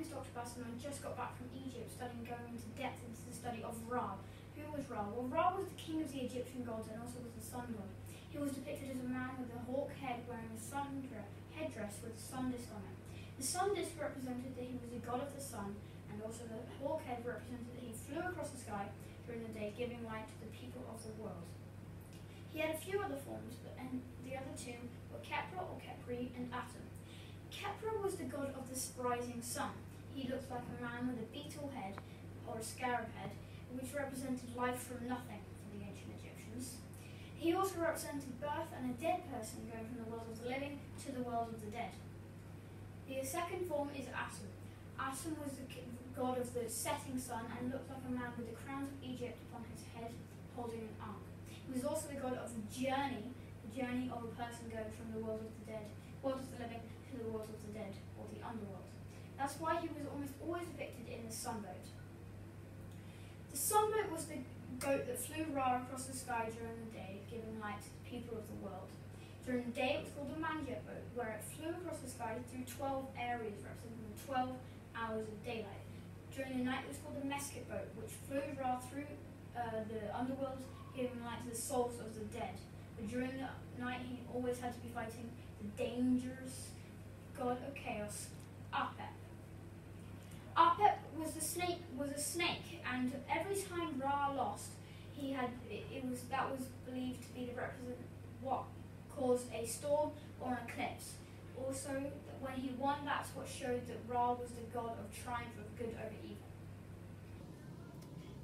name is Dr. Bass and I just got back from Egypt studying going into depth into the study of Ra. Who was Ra? Well, Ra was the king of the Egyptian gods and also was the sun god. He was depicted as a man with a hawk head wearing a sun headdress with a sun disk on it. The sun disk represented that he was the god of the sun, and also the hawk head represented that he flew across the sky during the day, giving light to the people of the world. He had a few other forms, but and the other two were Khepra or Khepri and Atum. Khepra was the god of the rising sun. He looked like a man with a beetle head or a scarab head, which represented life from nothing for the ancient Egyptians. He also represented birth and a dead person going from the world of the living to the world of the dead. The second form is Atum. Atum was the god of the setting sun and looked like a man with the crowns of Egypt upon his head holding an ankh. He was also the god of the journey, the journey of a person going from the world of the dead, world of the living, to the world of the dead, or the underworld. That's why he was almost always depicted in the sunboat. The sunboat was the boat that flew Ra across the sky during the day, giving light to the people of the world. During the day, it was called the manjet boat, where it flew across the sky through 12 areas, representing 12 hours of daylight. During the night, it was called the mesket boat, which flew Ra through uh, the underworld, giving light to the souls of the dead. But during the night, he always had to be fighting the dangerous god of chaos, Apep. Apep was the snake was snake, and every time Ra lost, he had it, it was that was believed to be the represent what caused a storm or an eclipse. Also, when he won, that's what showed that Ra was the god of triumph of good over evil.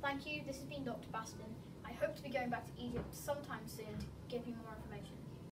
Thank you. This has been Dr. Baston. I hope to be going back to Egypt sometime soon to give you more information.